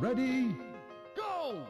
Ready, go!